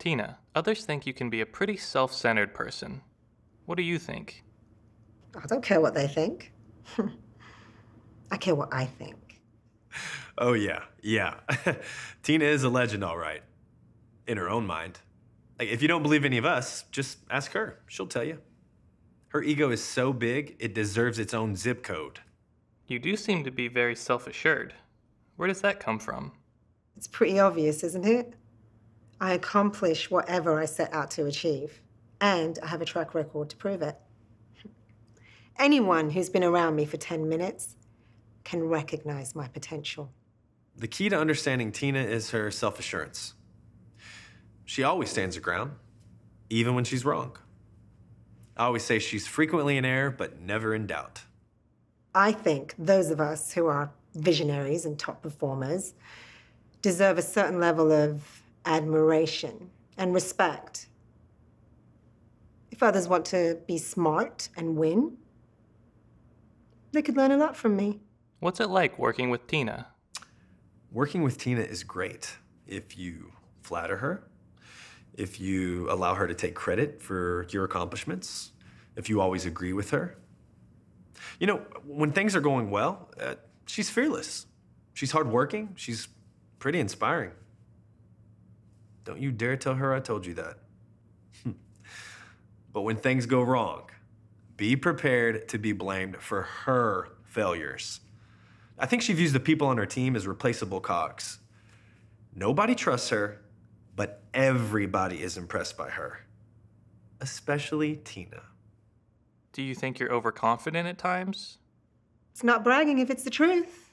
Tina, others think you can be a pretty self centered person. What do you think? I don't care what they think. I care what I think. Oh, yeah, yeah. Tina is a legend, all right. In her own mind. Like, if you don't believe any of us, just ask her. She'll tell you. Her ego is so big, it deserves its own zip code. You do seem to be very self assured. Where does that come from? It's pretty obvious, isn't it? I accomplish whatever I set out to achieve, and I have a track record to prove it. Anyone who's been around me for 10 minutes can recognize my potential. The key to understanding Tina is her self assurance. She always stands her ground, even when she's wrong. I always say she's frequently in error, but never in doubt. I think those of us who are visionaries and top performers deserve a certain level of admiration and respect. If others want to be smart and win, they could learn a lot from me. What's it like working with Tina? Working with Tina is great if you flatter her, if you allow her to take credit for your accomplishments, if you always agree with her. You know, when things are going well, uh, she's fearless. She's hardworking. She's pretty inspiring. Don't you dare tell her I told you that. but when things go wrong, be prepared to be blamed for her failures. I think she views the people on her team as replaceable cogs. Nobody trusts her, but everybody is impressed by her, especially Tina. Do you think you're overconfident at times? It's not bragging if it's the truth.